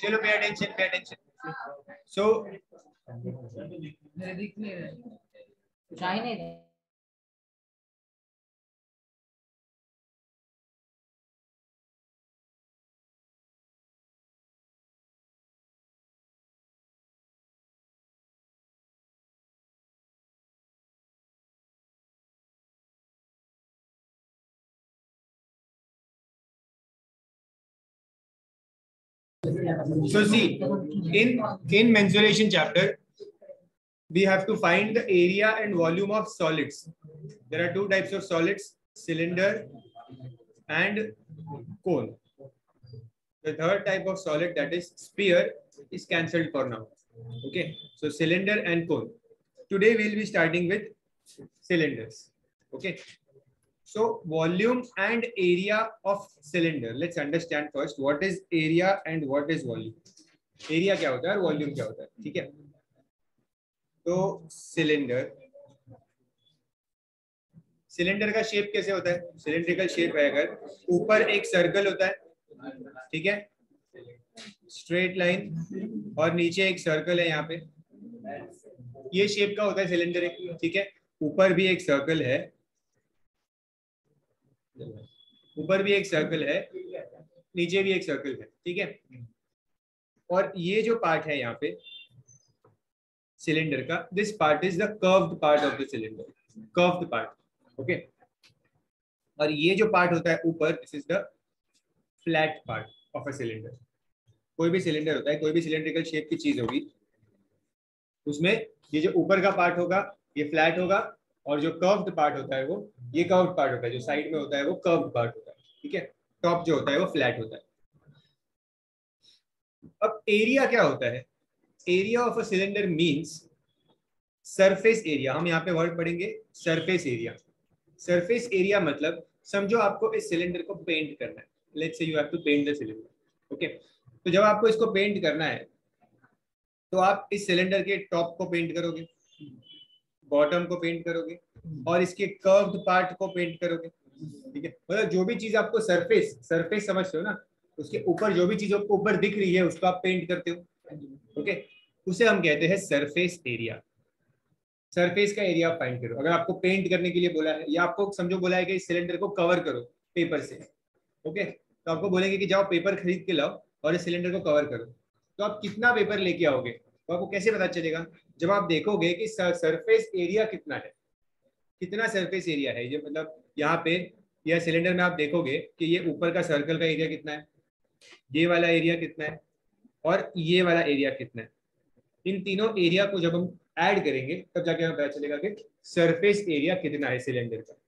चलो pay attention pay attention so नहीं नहीं? So see, in in mensuration chapter, we have to find the area and volume of solids. There are two types of solids: cylinder and cone. The third type of solid, that is sphere, is cancelled for now. Okay, so cylinder and cone. Today we'll be starting with cylinders. Okay, so, volume and area of cylinder. Let's understand first, what is area and what is volume. Area क्या होता है और volume क्या होता है? ठीक है? तो सिलेंडर सिलेंडर का शेप कैसे होता है? सिलेंड्रिकल शेप है अगर। ऊपर एक सर्कल होता है। ठीक है? स्ट्रेट लाइन और नीचे एक सर्कल है यहाँ पे। ये शेप का होता है सिलेंडर ठीक है? ऊपर भी एक सर्कल है। ऊपर भी एक सर्कल है, नीचे भी एक सर्कल है, ठीक है? और ये जो पार्ट है यहाँ पे सिलेंडर का this part is the curved part of the cylinder curved part okay और ये जो पार्ट होता है ऊपर this is the flat part of a cylinder कोई भी सिलेंडर होता है, कोई भी सिलेंड्रिकल शेप की चीज़ होगी, उसमें ये जो ऊपर का पार्ट होगा, ये फ्लैट होगा, और जो कर्व्ड पार्ट होता है वो, ये कर्व्ड पार्ट होता है, जो साइड में होता है वो कर्व्ड पार्ट ठीक है? टॉप जो होता है वो फ्लैट होता है। अब एरिया क्या होता है? Area of a cylinder means surface area हम यहाँ पे वर्ड पढ़ेंगे सरफेस एरिया सरफेस एरिया मतलब समझो आपको इस सिलेंडर को पेंट करना है। Let's say you have to paint the cylinder okay तो जब आपको इसको पेंट करना है तो आप इस सिलेंडर के टॉप को पेंट करोगे बॉटम को पेंट करोगे और इसके कर्व्ड पार्ट को पेंट करोगे। ठीक है? मतलब जो भी चीज़ आपको सरफेस सरफेस समझते हो ना, उसके ऊपर जो भी चीज़ आपको ऊपर दिख रही है, उसको आप पेंट करते हो। ओके उसे हम कहते हैं सरफेस एरिया सरफेस का एरिया आप फाइंड करो। अगर आपको पेंट करने के लिए बोला है, या आपको समझो बोला है कि इस सिलेंडर को कवर करो पेपर से। ओके तो आपको बोलेंगे कि जाओ पेपर खरीद के लाओ और इस सिलेंडर को कवर करो। तो आप कितना पेपर लेके आओगे? तो आपको कैसे पता चलेगा? जब आप देखोगे कि सरफेस एरिया कितना है। कितना सरफेस एरिया है ये? मतलब यहाँ पे या सिलेंडर में आप देखोगे कि ये ऊपर का सर्कल का एरिया कितना है, ये वाला एरिया कितना है और ये वाला एरिया कितना है। इन तीनों एरिया को जब हम ऐड करेंगे, तब जाके हमें पता चलेगा कि सरफेस एरिया कितना है सिलेंडर का।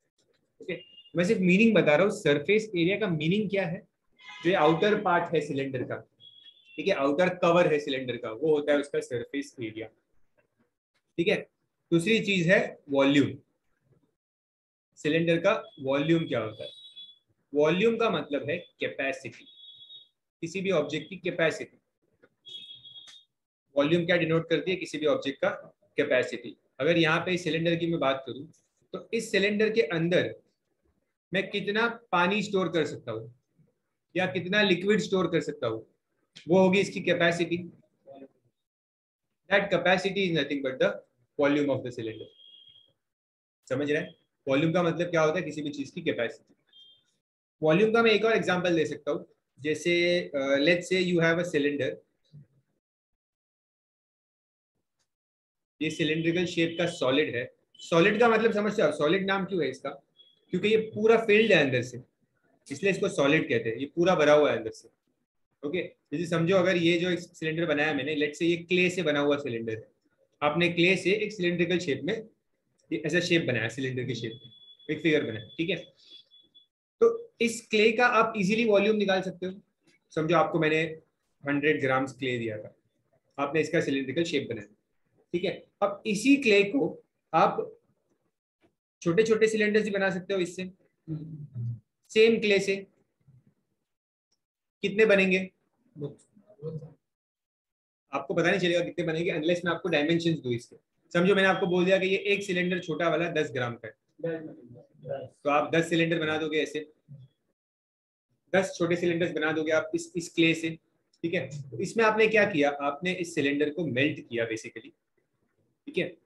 ओके मैं सिर्फ़ मीनिंग बता रहा हूँ सरफेस एरिया का मीनिंग क्या है? जो आउटर पार्ट है सिलेंडर का। ठीक है? आउटर कवर है सिलेंडर का, वो होता है उसका सरफेस एरिया ठीक है? दूसरी चीज़ है वॉल्यूम सिलेंडर का वॉल्यूम क्या होता है? वॉल्यूम का मतलब है कैपेसिटी। किसी भी ऑब्जेक्ट की कैपेसिटी। वॉल्यूम क्या डिनोट करती है? किसी भी ऑब्जेक्ट का कैपेसिटी। अगर यहाँ पे सिलेंडर की मैं बात करूँ तो इस सिलेंडर के अंदर मैं कितना पानी स्टोर कर सकता हूँ? या कितना लिक्विड स्टोर कर सकता हूँ? वो होगी इसकी capacity. That capacity is nothing but the volume of the cylinder समझ रहे हैं? वॉल्यूम का मतलब क्या होता है? किसी भी चीज़ की कैपेसिटी वॉल्यूम का मैं एक और एग्जांपल दे सकता हूँ। जैसे let say you have a cylinder ये सिलेंड्रिकल शेप का सॉलिड है। सॉलिड का मतलब समझते हो सॉलिड नाम क्यों है इसका? क्योंकि ये पूरा फिल्ड है अंदर से। इसलिए इसको सॉलिड कहते हैं। ये पूरा भरा हुआ है अंदर से। ओके? जैसे समझो अगर ये जो सिलेंडर बनाया मैंने लेट से ये क्ले से बना हुआ सिलेंडर है। आपने क्ले से एक सिलेंड्रिकल शेप में ऐसा शेप बनाया सिलेंडर के शेप एक फिगर बनाया ठीक है? तो इस क्ले का आप इजीली वॉल्यूम निकाल सकते हो। समझो आपको मैंने हंड्रेड ग्राम्स क्ले दिया था। आपने इसका सिलेंड्रिकल शेप बनाया ठीक है? अब इसी क्ले को आप छोटे छोटे सिलेंडर्स भी बना सकते हो इससे। सेम क्ले से। कितने बनेंगे? आपको पता नहीं चलेगा कितने बनेंगे अनलेस मैं आपको डायमेंशन दू इसके। समझो, मैंने आपको बोल दिया कि ये एक सिलेंडर छोटा वाला दस ग्राम का है। तो आप दस सिलेंडर बना दोगे ऐसे। दस छोटे सिलेंडर्स बना दोगे आप इस इस क्ले से, ठीक है? तो इसमें आपने क्या किया? आपने इस सिलेंडर को मेल्ट किया बेसिकली ठीक है?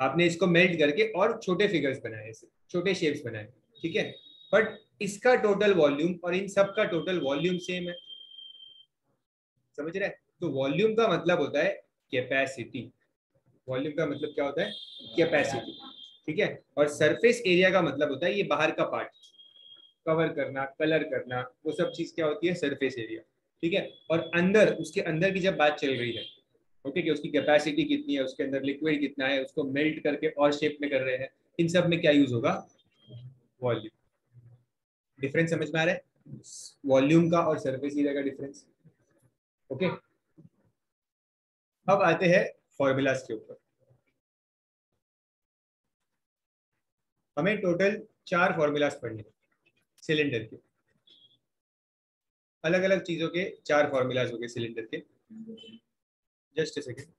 आपने इसको मेल्ट करके और छोटे फिगर्स बनाए ऐसे, छोटे शेप्स बनाए, ठीक है? बट इसका टोटल वॉल्यूम और इन सब का टोटल वॉल्यूम सेम है। समझ रहे तो वॉल्यूम का मतलब होता है कैपेसिटी वॉल्यूम का मतलब क्या होता है? कैपेसिटी ठीक है? और सरफेस एरिया का मतलब होता है ये बाहर का पार्ट कवर करना कलर करना, वो सब चीज़ क्या होती है? सरफेस एरिया ठीक है? और अंदर, उसके अंदर की जब बात चल रही है ओके कि उसकी कैपेसिटी कितनी है, उसके अंदर लिक्विड कितना है, उसको मेल्ट करके और शेप में कर रहे हैं, इन सब में क्या यूज़ होगा? वॉल्यूम डिफरेंस समझ में आ रहा है? वॉल्यूम का और सरफेस एरिया का डिफरेंस ओके अब आते हैं फॉर्मूलाज के ऊपर। हमें टोटल चार फॉर्मूलाज पढ़ने सिलेंडर के। अलग अलग चीज़ों के चार फॉर्मूलाज हो गए सिलेंडर के। जस्ट सेकेंड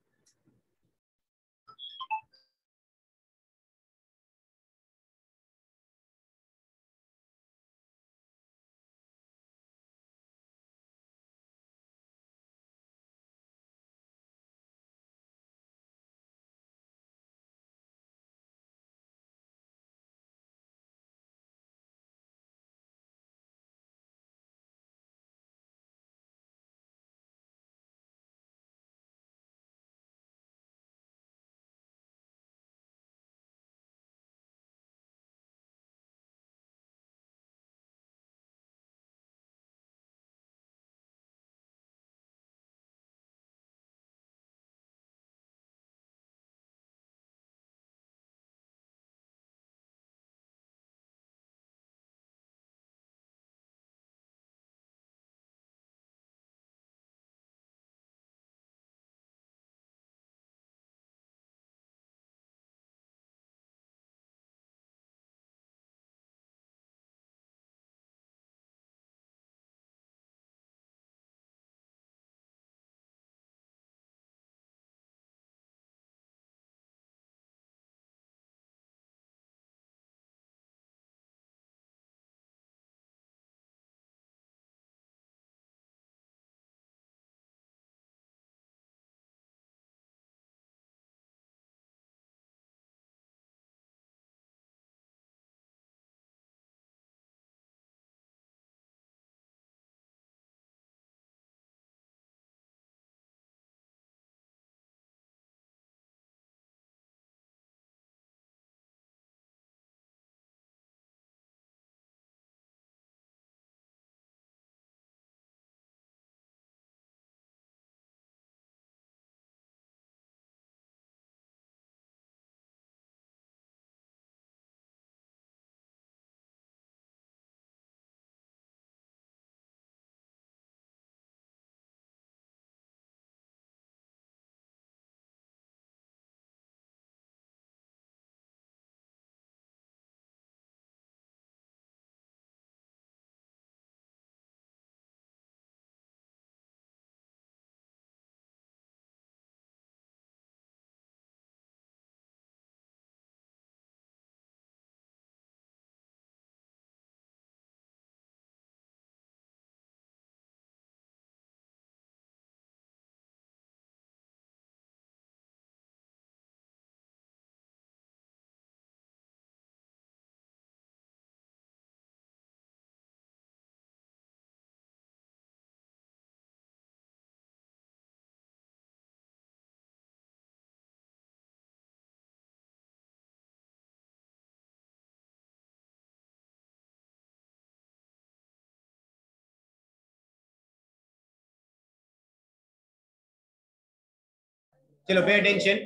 चलो pay attention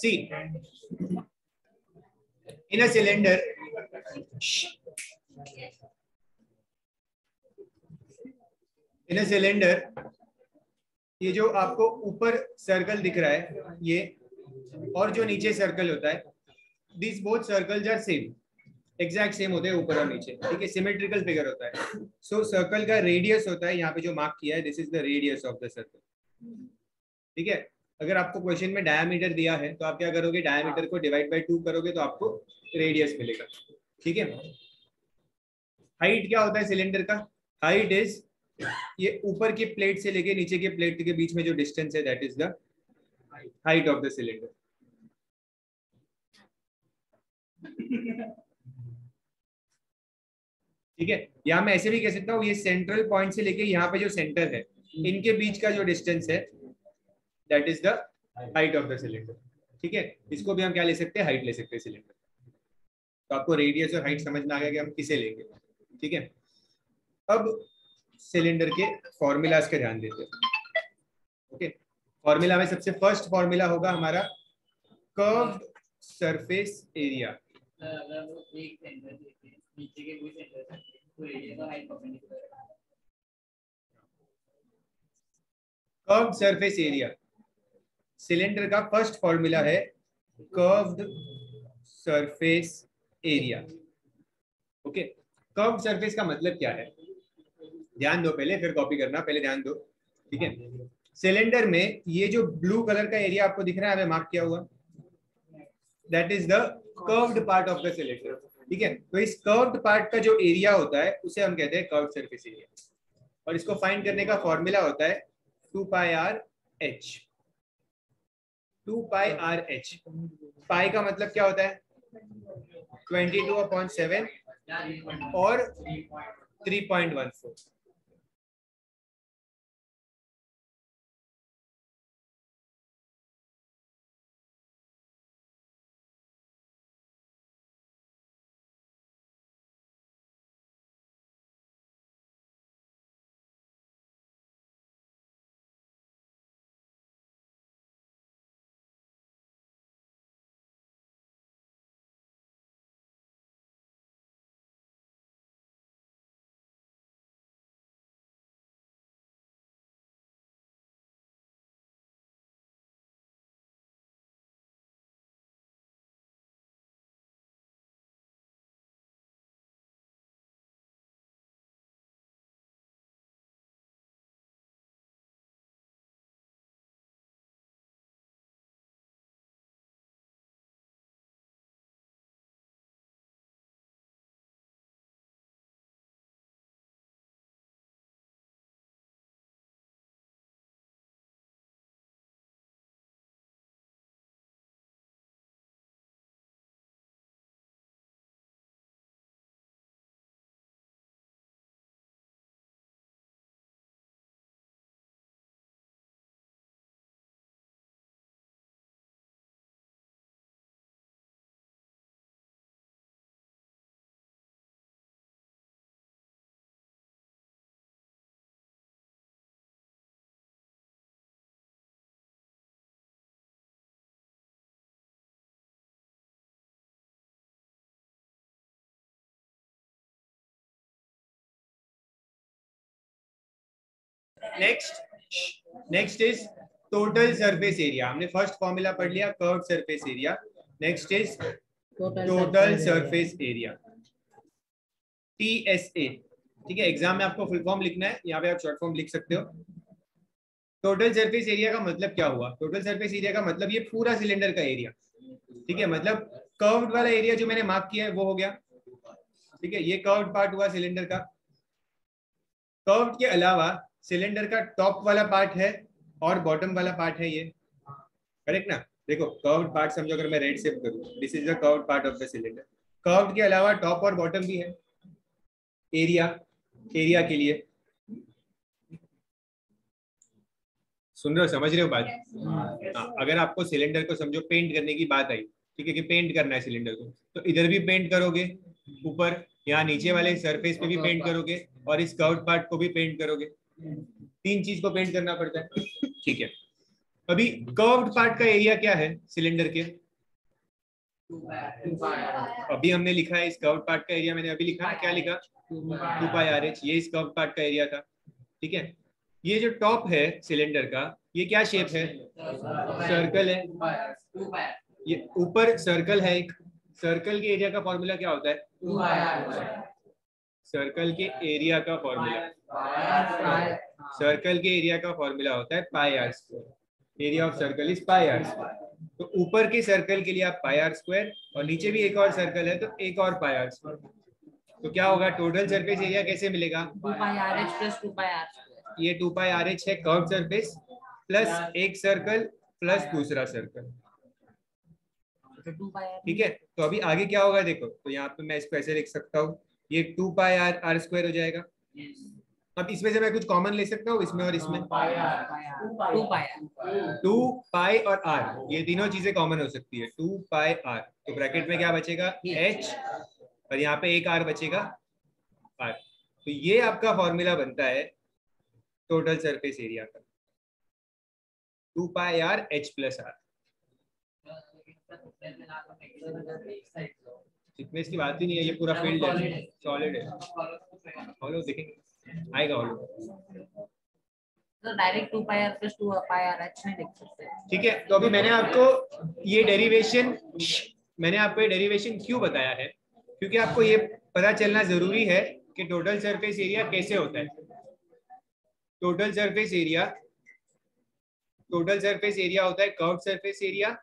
see in a cylinder. In a cylinder ये जो आपको ऊपर सर्कल दिख रहा है ये और जो नीचे सर्कल होता है this both circles are same exact same होते हैं ऊपर और नीचे। ठीक है सिमेट्रिकल फिगर होता है। सो so, सर्कल का रेडियस होता है यहाँ पे जो मार्क किया है this is the radius of the circle ठीक है? अगर आपको क्वेश्चन में डायमीटर दिया है तो आप क्या करोगे? डायमीटर को डिवाइड बाय टू करोगे तो आपको रेडियस मिलेगा। ठीक है? हाइट क्या होता है सिलेंडर का? हाइट इज़ ये ऊपर के प्लेट से लेके नीचे के प्लेट के बीच में जो डिस्टेंस है that is the height of the cylinder ठीक है? या मैं ऐसे भी कह सकता हूँ, ये सेंट्रल पॉइंट से लेके यहाँ पे जो सेंटर है, इनके बीच का जो डिस्टेंस है that is the height of the cylinder ठीक है? इसको भी हम क्या ले सकते हैं? हाइट ले सकते हैं सिलेंडर तो आपको रेडियस और हाइट समझ में आ गया कि हम किसे लेंगे। ठीक है? अब सिलेंडर के फॉर्मूलाज का ध्यान देते हैं। ओके फॉर्मूला में सबसे फ़र्स्ट फॉर्मूला होगा हमारा कर्व्ड सरफेस एरिया अगर वो एक सेंटर देते नीचे के कोई सेंटर से एरिया का height perpendicular curved surface area cylinder का फ़र्स्ट फॉर्मूला है curved surface area okay curved surface का मतलब क्या है? ध्यान दो पहले, फिर कॉपी करना, पहले ध्यान दो। ठीक है? सिलेंडर में ये जो ब्लू कलर का एरिया आपको दिख रहा है मार्क किया हुआ। That is the curved part of the cylinder ठीक है? तो इस कर्व्ड पार्ट का जो एरिया होता है, उसे हम कहते हैं कर्व्ड सरफेस एरिया और इसको फाइंड करने का फॉर्मूला होता है two pi r h two pi r h. Pi का मतलब क्या होता है? ट्वेंटी टू अपॉइंट सेवन और three point one four next next is total surface area हमने फ़र्स्ट फॉर्मूला पढ़ लिया curve surface area next is total surface area T S A ठीक है एग्ज़ाम में आपको फुल फॉर्म लिखना है। यहाँ पे आप शॉर्ट फॉर्म लिख सकते हो। टोटल सरफेस एरिया का मतलब क्या हुआ? टोटल सरफेस एरिया का मतलब ये पूरा सिलेंडर का एरिया ठीक है मतलब कर्व्ड वाला एरिया जो मैंने मार्क किया है वो हो गया। ठीक है ये कर्व्ड पार्ट हुआ सिलेंडर का। कर्व्ड के अलावा सिलेंडर का टॉप वाला पार्ट है और बॉटम वाला पार्ट है ये। करेक्ट ना? देखो कर्व्ड पार्ट समझो अगर मैं रेड सेप करूँ। This is the curved part of the cylinder curved के अलावा टॉप और बॉटम भी है। एरिया एरिया के लिए। सुन रहे हो? समझ रहे हो बात? हाँ अगर आपको सिलेंडर को समझो पेंट करने की बात आई ठीक है कि पेंट करना है सिलेंडर को तो इधर भी पेंट करोगे ऊपर यहाँ नीचे वाले सरफेस पे भी पेंट करोगे और इस कर्व्ड पार्ट को भी पेंट करोगे। तीन चीज़ को पेंट करना पड़ता है। ठीक है। अभी कर्व्ड पार्ट का एरिया क्या है सिलेंडर के? अभी हमने लिखा है इस कर्व्ड पार्ट का एरिया मैंने अभी लिखा क्या लिखा? टू पाई आर एच ये इस कर्व्ड पार्ट का एरिया था। ठीक है? ये जो टॉप है सिलेंडर का ये क्या शेप है? सर्कल है। ये ऊपर सर्कल है एक। सर्कल के एरिया का फॉर्मूला क्या होता है। सर्कल के एरिया का फॉर्मूला सर्कल के एरिया का फॉर्मूला होता है pi r square area of circle is pi r square तो ऊपर के सर्कल के लिए आप पाई आर स्क्वायर और नीचे भी एक और सर्कल है तो एक और पाई आर स्क्वायर तो क्या होगा? टोटल सरफेस एरिया कैसे मिलेगा? ये टू पाई आर एच है कर्व सरफेस प्लस एक सर्कल प्लस दूसरा सर्कल तो ठीक है? तो अभी आगे क्या होगा? देखो तो यहाँ पे मैं इसको ऐसे लिख सकता हूँ. ये two pi r r square हो जाएगा। अब इसमें से मैं कुछ कॉमन ले सकता हूँ इसमें और इसमें। टू पाई टू पाई और आर ये तीनों चीज़ें कॉमन हो सकती है। Two pi r. तो ब्रैकेट में क्या बचेगा? एच और यहाँ पे एक आर बचेगा आर तो ये आपका फॉर्मूला बनता है टोटल सरफेस एरिया का। Two pi r h plus r thickness की बात ही नहीं है ये पूरा फ़ील्ड है। सॉलिड है। हॉलो देखेंगे। आएगा हॉलो तो direct two pi r plus two pi r h नहीं लिख सकते। ठीक है तो अभी मैंने आपको ये डेरिवेशन मैंने आपको ये डेरिवेशन क्यों बताया है? क्योंकि आपको ये पता चलना ज़रूरी है कि टोटल सरफेस एरिया कैसे होता है। Total surface area total surface area होता है curve surface area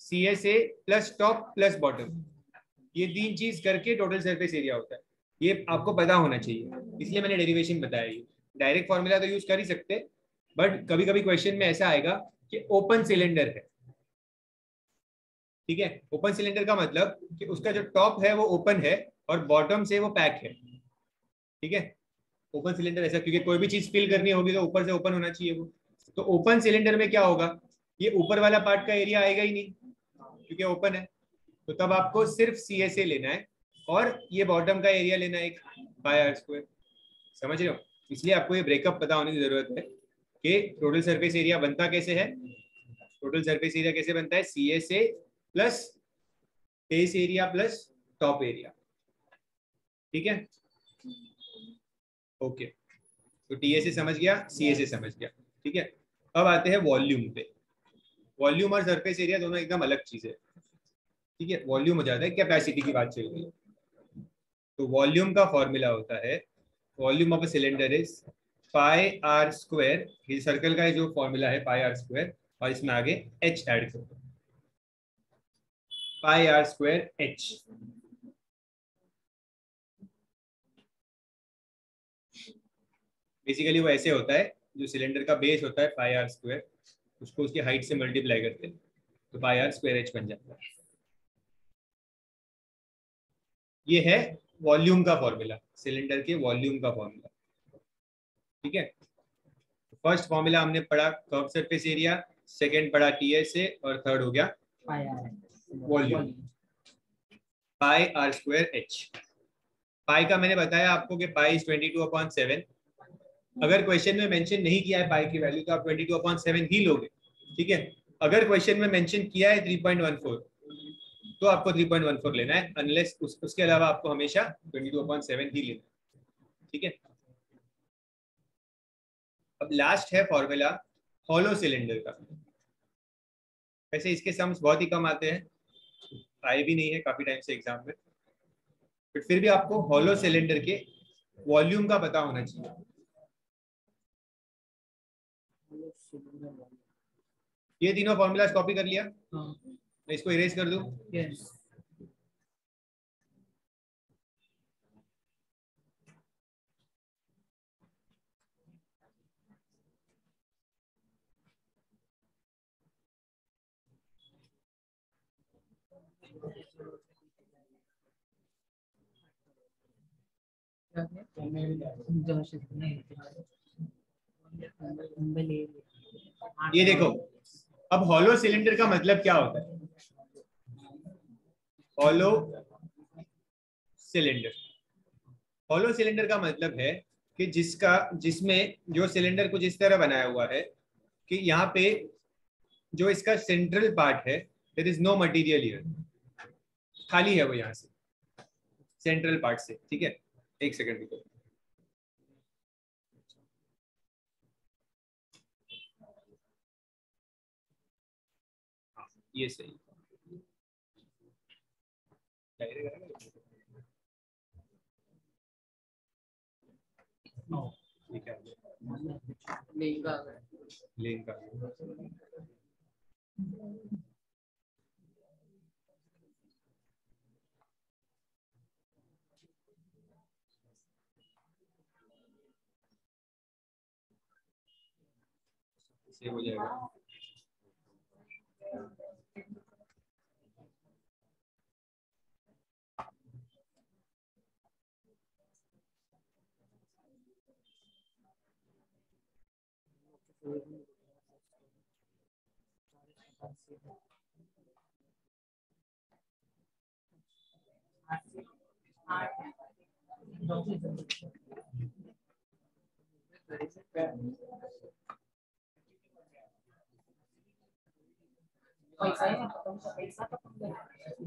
C S A plus top plus bottom ये तीन चीज़ करके टोटल सरफेस एरिया होता है। ये आपको पता होना चाहिए। इसलिए मैंने डेरिवेशन बताया ये। डायरेक्ट फॉर्मूला तो यूज़ कर ही सकते बट कभी कभी क्वेश्चन में ऐसा आएगा कि ओपन सिलेंडर है। ठीक है? ओपन सिलेंडर का मतलब कि उसका जो टॉप है वो ओपन है और बॉटम से वो पैक है। ठीक है? ओपन सिलेंडर ऐसा, क्योंकि कोई भी चीज़ फिल करनी होगी तो ऊपर से ओपन होना चाहिए वो। तो ओपन सिलेंडर में क्या होगा? ये ऊपर वाला पार्ट का एरिया आएगा ही नहीं, क्योंकि ओपन है। तो तब आपको सिर्फ़ सी एस ए लेना है और ये बॉटम का एरिया लेना है एक बाय आर स्क्वायर समझ रहे हो? इसलिए आपको ये ब्रेकअप पता होने की ज़रूरत है कि टोटल सरफेस एरिया बनता कैसे है? टोटल सरफेस एरिया कैसे बनता है? C S A plus face area plus top area ठीक है? ओके तो टी एस ए समझ गया सी एस ए समझ गया। ठीक है? अब आते हैं वॉल्यूम पे। वॉल्यूम और सरफेस एरिया दोनों एकदम अलग चीज़ है। ठीक है वॉल्यूम हो जाता है कैपेसिटी की बात चल रही है। तो वॉल्यूम का फॉर्मूला होता है volume of a cylinder is pi r square ये सर्कल का जो फॉर्मूला है पाई आर स्क्वायर और इसमें आगे एच ऐड कर। दो pi r square h basically वो ऐसे होता है, जो सिलेंडर का बेस होता है पाई आर स्क्वायर उसको उसकी हाइट से मल्टीप्लाई करते हैं तो पाई आर स्क्वायर एच बन जाता है। ये है वॉल्यूम का फॉर्मूला, सिलेंडर के वॉल्यूम का फॉर्मूला। ठीक है? फ़र्स्ट फॉर्मूला हमने पढ़ा कर्व सरफेस एरिया, सेकंड पढ़ा टीएसए और थर्ड हो गया volume. Pi r square h. Pi का मैंने बताया आपको कि pi is twenty two upon seven. अगर क्वेश्चन में मेंशन नहीं किया है पाई की वैल्यू तो आप ट्वेंटी टू अपॉन सेवन ही लोगे। ठीक है? अगर क्वेश्चन में मेंशन किया है थ्री पॉइंट वन फोर तो आपको 3.14 लेना है अनलेस उस, उसके अलावा आपको हमेशा 22.7 ही लेना है। ठीक है? अब लास्ट है फॉर्मूला हॉलो सिलेंडर का। वैसे इसके सम्स बहुत ही कम आते हैं। आए भी नहीं है काफ़ी टाइम से एग्ज़ाम में। बट फिर भी आपको हॉलो सिलेंडर के वॉल्यूम का पता होना चाहिए। ये तीनों फॉर्मूलाज कॉपी कर लिया? मैं इसको इरेज कर दूँ। ये देखो अब हॉलो सिलेंडर का मतलब क्या होता है? हॉलो सिलेंडर हॉलो सिलेंडर का मतलब है कि जिसका, जिसमें जो सिलेंडर कुछ इस तरह बनाया हुआ है कि यहाँ पे जो इसका सेंट्रल पार्ट है there is no material here खाली है वो यहाँ से सेंट्रल पार्ट से, ठीक है? एक सेकंड रुको। y ese ahí. No, Lenga. Sí, voy a.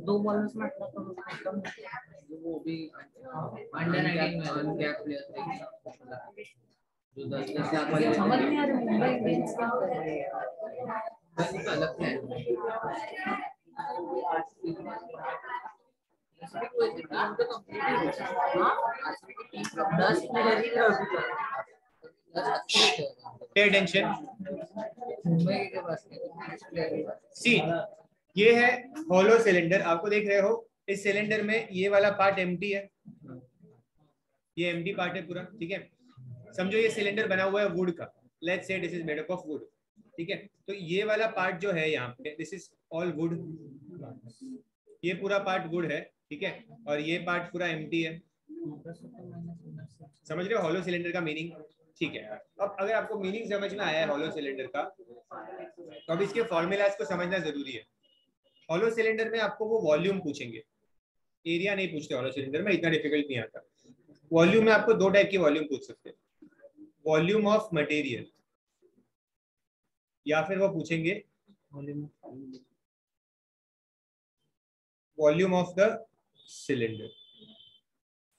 दो बॉलर्स में वो भी अंडर 19 में अनकैप प्लेयर जो दस दस लाख वाले समझ नहीं आ रहा मुंबई इंडियंस बस अलग ही। प्लेयर सी ये है हॉलो सिलेंडर आपको देख रहे हो, इस सिलेंडर में ये वाला पार्ट एम्प्टी है। ये एम्प्टी पार्ट है पूरा, ठीक है? समझो ये सिलेंडर बना हुआ है वुड का। Let's say this is made up of wood ठीक है? तो ये वाला पार्ट जो है यहाँ पे दिस इज़ ऑल वुड ये पूरा पार्ट वुड है। ठीक है? और ये पार्ट पूरा एम्प्टी है। समझ रहे हो? हॉलो सिलेंडर का मीनिंग ठीक है। अब अगर आपको मीनिंग समझ में आया है हॉलो सिलेंडर का तो अब इसके फॉर्मूलाज को समझना ज़रूरी है। हॉलो सिलेंडर में आपको वो वॉल्यूम पूछेंगे। एरिया नहीं पूछते हॉलो सिलेंडर में इतना डिफ़िकल्ट नहीं आता। वॉल्यूम में आपको दो टाइप की वॉल्यूम पूछ सकते हैं। वॉल्यूम ऑफ़ मटेरियल या फिर वो पूछेंगे volume of the cylinder.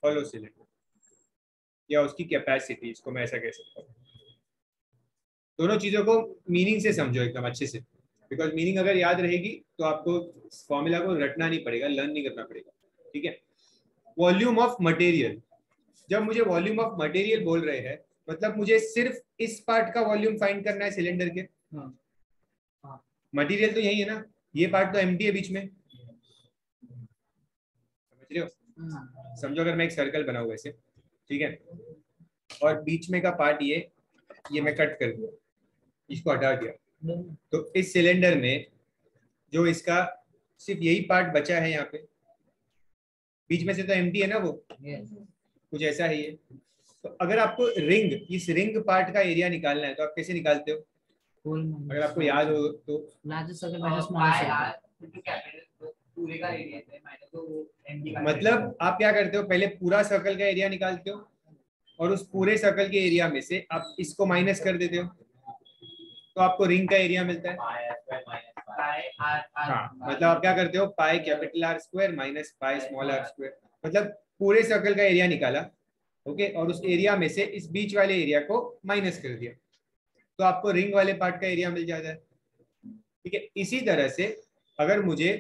Hollow cylinder. या उसकी कैपेसिटी इसको मैं ऐसा कह सकता हूँ। दोनों चीज़ों को मीनिंग से समझो एकदम अच्छे से। बिकॉज़ मीनिंग अगर याद रहेगी तो आपको फॉर्मूला को रटना नहीं पड़ेगा लर्न नहीं करना पड़ेगा। ठीक है? वॉल्यूम ऑफ़ मटेरियल जब मुझे वॉल्यूम ऑफ़ मटेरियल बोल रहे हैं मतलब मुझे सिर्फ़ इस पार्ट का वॉल्यूम फाइंड करना है सिलेंडर के। हाँ। हाँ। मटेरियल तो यही है ना। ये पार्ट तो एम्प्टी है बीच में। समझ रहे हो? समझो अगर मैं एक सर्कल बनाऊँ वैसे ठीक है? और बीच में का पार्ट ये ये मैं कट कर दिया इसको हटा दिया। तो इस सिलेंडर में जो इसका सिर्फ़ यही पार्ट बचा है यहाँ पे बीच में से तो एम्प्टी है ना वो? कुछ ऐसा है ये तो अगर आपको रिंग इस रिंग पार्ट का एरिया निकालना है तो आप कैसे निकालते हो? अगर आपको याद हो तो। पूरे का एरिया है तो का मतलब आप क्या करते हो पहले पूरा सर्कल का एरिया निकालते हो और उस पूरे सर्कल के एरिया में से आप इसको माइनस कर देते हो। तो आपको रिंग का एरिया मिलता है। हाँ मतलब आप क्या करते हो pi capital r square minus pi small r square मतलब पूरे सर्कल का एरिया निकाला ओके और उस एरिया में से इस बीच वाले एरिया को माइनस कर दिया। तो आपको रिंग वाले पार्ट का एरिया मिल जाता है। ठीक है इसी तरह से अगर मुझे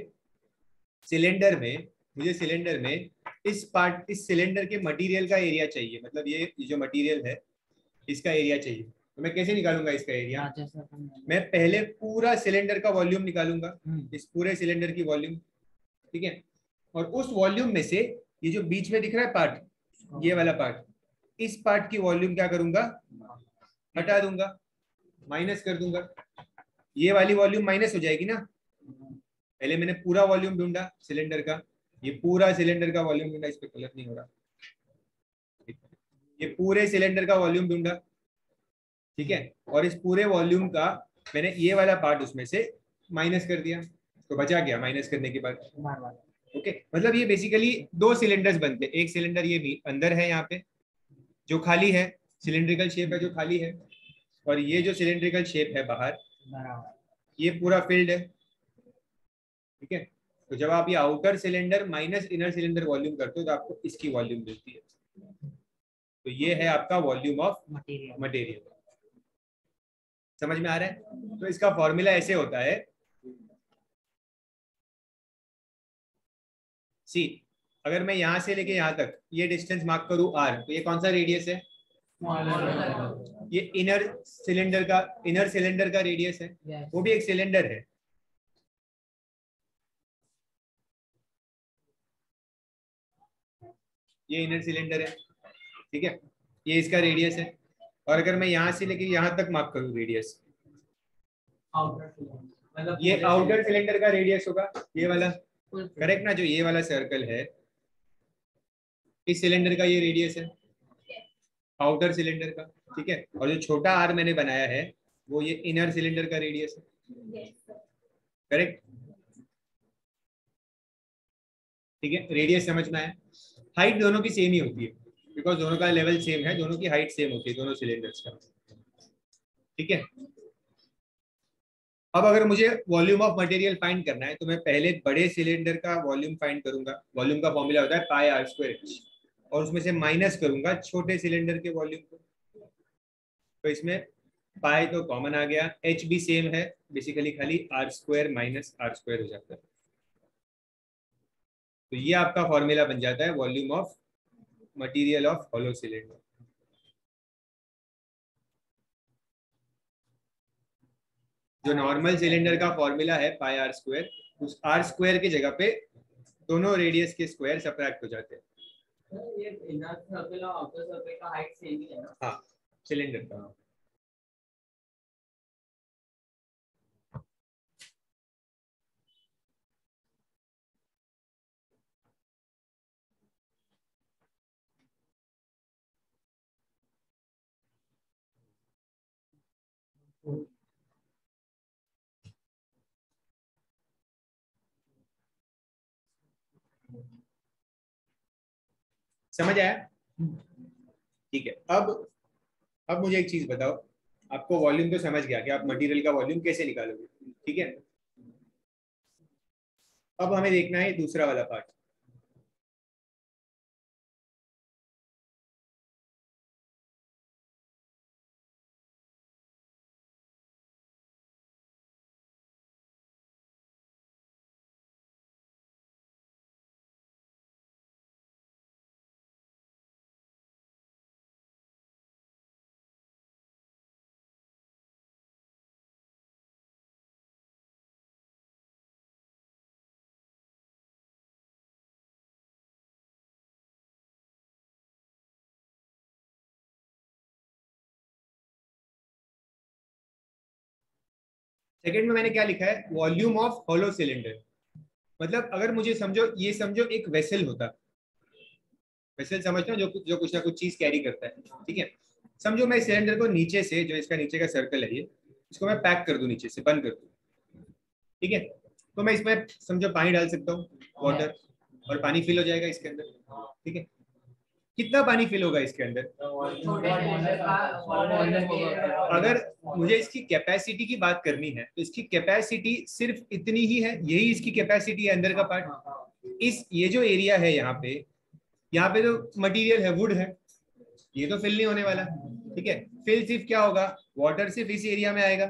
सिलेंडर में मुझे सिलेंडर में इस पार्ट इस सिलेंडर के मटेरियल का एरिया चाहिए। मतलब ये जो मटेरियल है इसका एरिया चाहिए। तो मैं कैसे निकालूँगा इसका एरिया मैं पहले पूरा सिलेंडर का वॉल्यूम निकालूँगा। हम्म। इस पूरे सिलेंडर की वॉल्यूम ठीक है? और उस वॉल्यूम में से ये जो बीच में दिख रहा है पार्ट ये वाला पार्ट इस पार्ट की वॉल्यूम क्या करूँगा? हटा दूँगा। माइनस कर दूँगा। ये वाली वॉल्यूम माइनस हो जाएगी ना? पहले मैंने पूरा वॉल्यूम ढूंढा सिलेंडर का। ये पूरा सिलेंडर का वॉल्यूम ढूंढा, इस पर कलर नहीं हो रहा। ये पूरे सिलेंडर का वॉल्यूम ढूंढा, ठीक है? और इस पूरे वॉल्यूम का मैंने ये वाला पार्ट उसमें से माइनस कर दिया। तो बचा गया माइनस करने के बाद? ओके मतलब ये बेसिकली दो सिलेंडर्स बनते एक सिलेंडर ये भी अंदर है यहाँ पे, जो खाली है सिलेंड्रिकल शेप है जो खाली है, और ये जो सिलेंड्रिकल शेप है बाहर, ये पूरा फ़ील्ड है। ठीक है? तो जब आप ये outer cylinder minus inner cylinder volume करते हो तो आपको इसकी वॉल्यूम मिलती है। तो ये है आपका वॉल्यूम ऑफ़ मटेरियल मटेरियल समझ में आ रहा है? तो इसका फॉर्मूला ऐसे होता है। सी अगर मैं यहाँ से लेके यहाँ तक ये डिस्टेंस मार्क करूँ आर तो ये कौन सा रेडियस है? ये इनर सिलेंडर का इनर सिलेंडर का रेडियस है। वो भी एक सिलेंडर है। ये इनर सिलेंडर है ठीक है? ये इसका रेडियस है। और अगर मैं यहाँ से लेके यहाँ तक मार्क करूँ रेडियस मतलब ये आउटर सिलेंडर का रेडियस होगा ये वाला। करेक्ट ना? जो ये वाला सर्कल है इस सिलेंडर का ये रेडियस है। आउटर सिलेंडर का ठीक है? और जो छोटा आर मैंने बनाया है वो ये इनर सिलेंडर का रेडियस है। करेक्ट ठीक है? रेडियस समझ में आया हाइट दोनों की सेम ही होती है बिकॉज़ दोनों का लेवल सेम है, दोनों की हाइट सेम होती है, दोनों सिलेंडर्स का। ठीक है? अब अगर मुझे वॉल्यूम ऑफ़ मटेरियल फाइंड करना है तो मैं पहले बड़े सिलेंडर का वॉल्यूम फाइंड करूँगा। वॉल्यूम का फॉर्मूला होता है पाई आर स्क्वायर एच और उसमें से माइनस करूँगा छोटे सिलेंडर के वॉल्यूम को। तो इसमें पाई तो कॉमन आ गया एच भी सेम है बेसिकली खाली r square minus r square हो जाता है। तो ये आपका फॉर्मूला बन जाता है volume of material of hollow cylinder जो नॉर्मल सिलेंडर का फॉर्मूला है पाई आर स्क्वायर उस आर स्क्वायर की जगह पे दोनों रेडियस के स्क्वायर सब्ट्रैक्ट हो जाते हैं। ये इनर सर्कल और आउटर सर्कल का हाइट सेम ही है ना? हाँ सिलेंडर का। समझ आया? ठीक है, अब अब मुझे एक चीज़ बताओ। आपको वॉल्यूम तो समझ गया कि आप मटेरियल का वॉल्यूम कैसे निकालोगे, ठीक है? अब हमें देखना है दूसरा वाला पार्ट सेकंड में मैंने क्या लिखा है? वॉल्यूम ऑफ़ हॉलो सिलेंडर मतलब अगर मुझे समझो, ये समझो एक वेसल होता। वेसल समझना जो कुछ जो कुछ ना कुछ चीज़ कैरी करता है, ठीक है? समझो मैं सिलेंडर को नीचे से, जो इसका नीचे का सर्कल है ये, इसको मैं पैक कर दूँ नीचे से, बंद कर दूँ। ठीक है? तो मैं इसमें, समझो पानी डाल सकता हूँ वाटर और पानी फिल हो जाएगा इसके अंदर, ठीक है? कितना पानी फिल होगा इसके अंदर? अगर मुझे इसकी कैपेसिटी की बात करनी है तो इसकी कैपेसिटी सिर्फ़ इतनी ही है यही इसकी कैपेसिटी है अंदर का पार्ट इस ये जो एरिया है यहाँ पे यहाँ पे तो मटेरियल है वुड है ये तो फिल नहीं होने वाला ठीक है? फिल सिर्फ़ क्या होगा? वाटर सिर्फ़ इस एरिया में आएगा।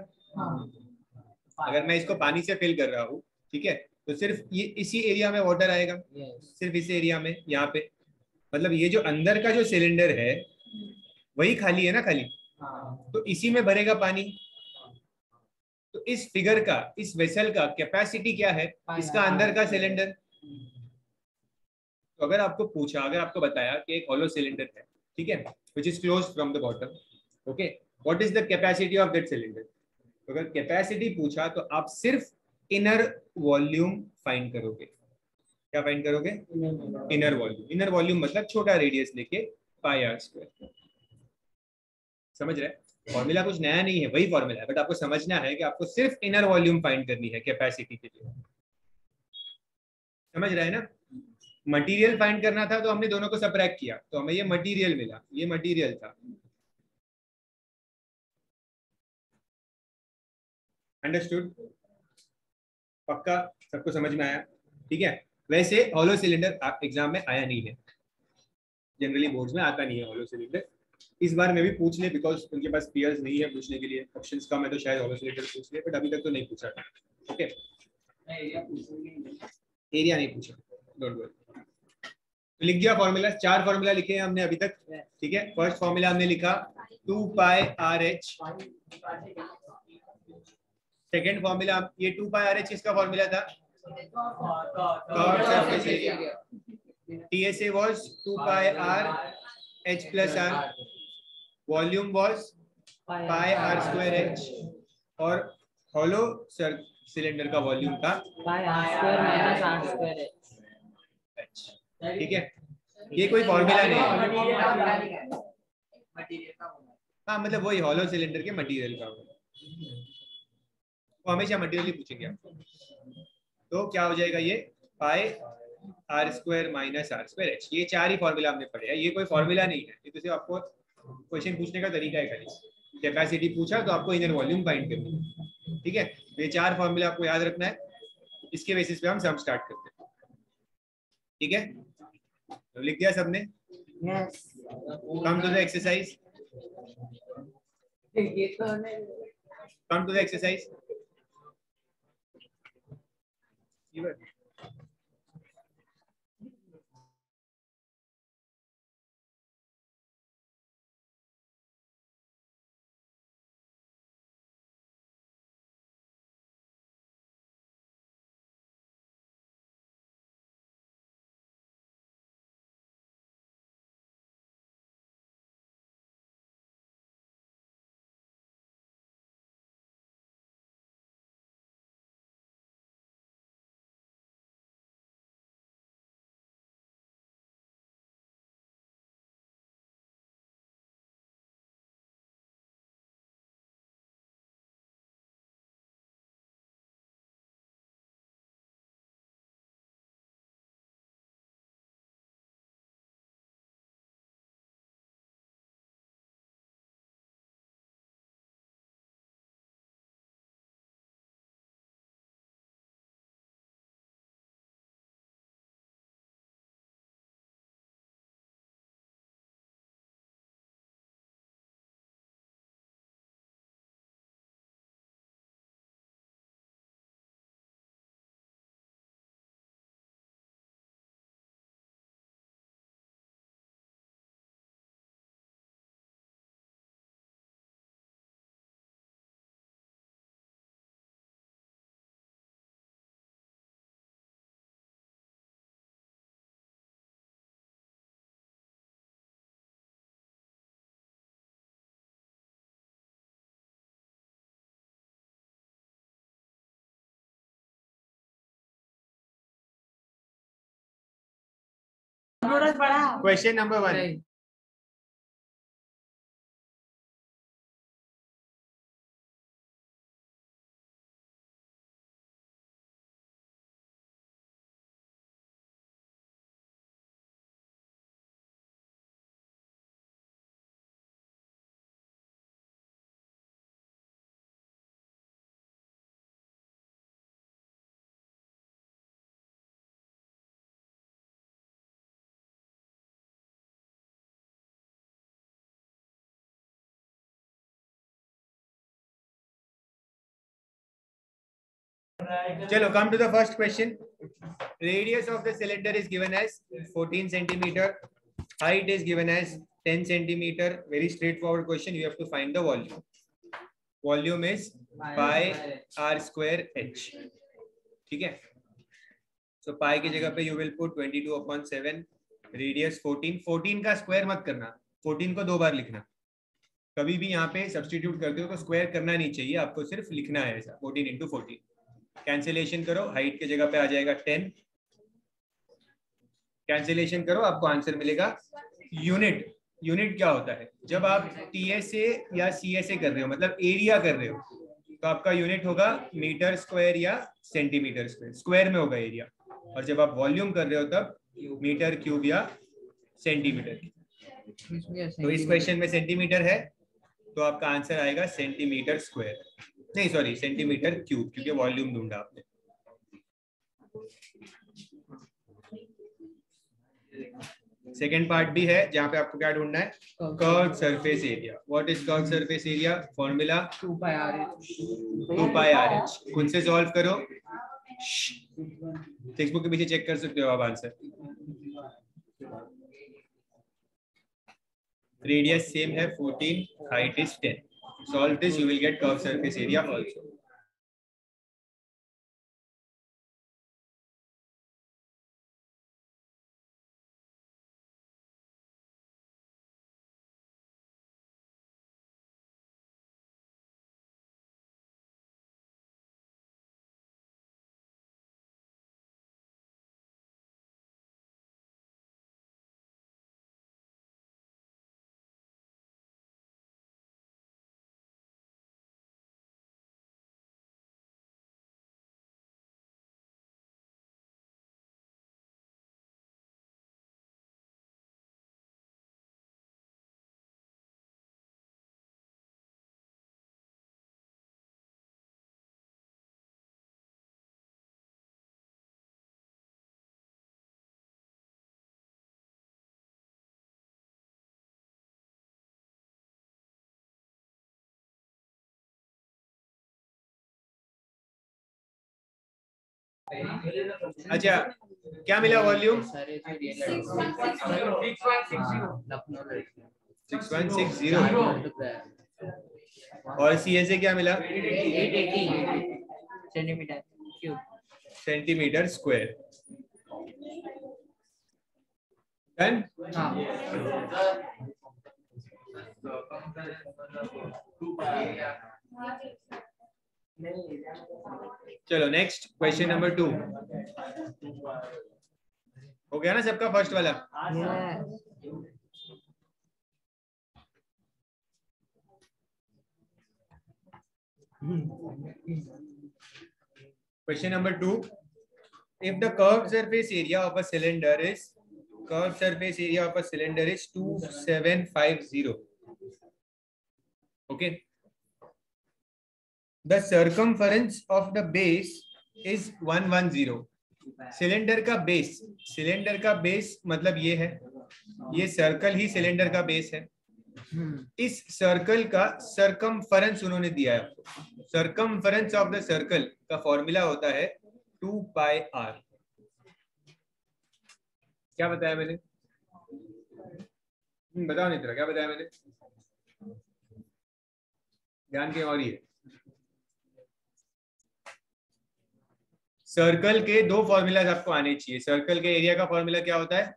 अगर मैं इसको पानी से फिल कर रहा हूँ ठीक है? तो सिर्फ़ ये इसी एरिया में वाटर आएगा सिर्फ़ इस एरिया में यहाँ पे। मतलब ये जो अंदर का जो सिलेंडर है वही खाली है ना खाली? तो इसी में भरेगा पानी? तो इस फिगर का इस वेसल का कैपेसिटी क्या है? इसका अंदर का सिलेंडर तो अगर आपको पूछा अगर आपको बताया कि एक हॉलो सिलेंडर है ठीक है? Which is close from the bottom okay what is the capacity of that cylinder अगर कैपेसिटी पूछा तो आप सिर्फ़ इनर वॉल्यूम फाइंड करोगे। क्या फाइंड करोगे? इनर वॉल्यूम इनर वॉल्यूम मतलब छोटा रेडियस लेके पाई आर स्क्वायर समझ रहे? फॉर्मूला कुछ नया नहीं है वही फॉर्मूला है बट आपको समझना है कि आपको सिर्फ़ इनर वॉल्यूम फाइंड करनी है कैपेसिटी के लिए। समझ रहे हैं ना? मटेरियल फाइंड करना था तो हमने दोनों को सब्ट्रैक्ट किया तो हमें ये मटेरियल मिला ये मटेरियल था। अंडरस्टूड पक्का? सबको समझ में आया? ठीक है? वैसे हॉलो सिलेंडर एग्ज़ाम में आया नहीं है। जनरली बोर्ड में आता नहीं है हॉलो सिलेंडर इस बार में भी पूछ ले बिकॉज़ उनके पास पीयर्स नहीं है पूछने के लिए। ऑप्शंस कम है तो शायद हॉलो सिलेंडर पूछ ले बट अभी तक तो नहीं पूछा था। ओके एरिया नहीं। पूछा। डोंट वरी तो लिख दिया फॉर्मूला चार फॉर्मूला लिखे हैं हमने अभी तक। ठीक है? फ़र्स्ट फॉर्मूला हमने लिखा two pi r h second formula ये टू पाई आर एच किसका फॉर्मूला था? Curved surface area. TSA was 2 pi r h plus r. Volume was pi r square h. और हॉलो सर सिलेंडर का volume का ठीक है ये कोई फॉर्मूला नहीं है हाँ मतलब वही हॉलो सिलेंडर के मटेरियल का वो हमेशा मटेरियल ही पूछेंगे आपको तो क्या हो जाएगा ये? Pi r square minus r square h ये चार ही फॉर्मूला हमने पढ़े हैं। ये कोई फॉर्मूला नहीं है। ये तो सिर्फ़ आपको क्वेश्चन पूछने का तरीका है खाली। कैपेसिटी पूछा तो आपको इनर वॉल्यूम फाइंड करनी है। ठीक है? तो ये चार फॉर्मूला आपको याद रखना है। इसके बेसिस पे हम सम स्टार्ट करते हैं। ठीक है? तो लिख दिया सबने? कम टू द एक्सरसाइज ये तो नहीं। Come Even. नूरज बड़ा Question चलो come to the first question radius of the cylinder is given as 14 centimetre height is given as 10 centimetre very straightforward question you have to find the volume volume is pi r square h ठीक है? So so, की जगह पे you will put 22 upon 7 radius 14 14 का square मत करना. 14 को दो बार लिखना. कभी भी यहाँ पे सब्सटीट्यूट करते हो तो स्क्वायर करना नहीं चाहिए. आपको सिर्फ़ लिखना है ऐसा. 14 इंटू फोर्टीन कैंसिलेशन करो हाइट की जगह पे आ जाएगा टेन कैंसिलेशन करो आपको आंसर मिलेगा यूनिट यूनिट क्या होता है? जब आप टीएसए या सीएसए कर रहे हो मतलब एरिया कर रहे हो तो आपका यूनिट होगा मीटर स्क्वायर या सेंटीमीटर स्क्वायर स्क्वायर में होगा एरिया और जब आप वॉल्यूम कर रहे हो तब मीटर क्यूब या सेंटीमीटर तो इस क्वेश्चन में सेंटीमीटर है तो आपका आंसर आएगा सेंटीमीटर स्क्वायर नहीं सॉरी सेंटीमीटर क्यूब क्योंकि वॉल्यूम ढूंढा आपने। सेकेंड पार्ट भी है जहाँ पे आपको क्या ढूंढना है? Curve surface area what is curve surface area formula two pi r two pi r h खुद से सॉल्व करो। टेक्स्ट बुक के पीछे चेक कर सकते हो आप आंसर रेडियस सेम है 14 height is 10 solve this you will get curve surface area also अच्छा क्या मिला volume? Six one six zero. और सी से क्या मिला? Centimetre cube centimetre square. Done हाँ चलो नेक्स्ट क्वेश्चन नंबर टू हो गया ना सबका फ़र्स्ट वाला? Question number two if the curve surface area of a cylinder is curve surface area of a cylinder is two seven five zero okay The circumference of the base is 110. Cylinder का base cylinder का base मतलब ये है। ये circle ही cylinder का base है। इस सर्कल का सरकमफरेंस उन्होंने दिया है आपको। सरकमफरेंस ऑफ़ द सर्कल का फॉर्मूला होता है टू पाई आर क्या बताया मैंने? हम्म, बताओ नहीं तेरा क्या बताया मैंने? ध्यान के और ही है। सर्कल के दो फॉर्मूलाज आपको आने चाहिए। सर्कल के एरिया का फॉर्मूला क्या होता है?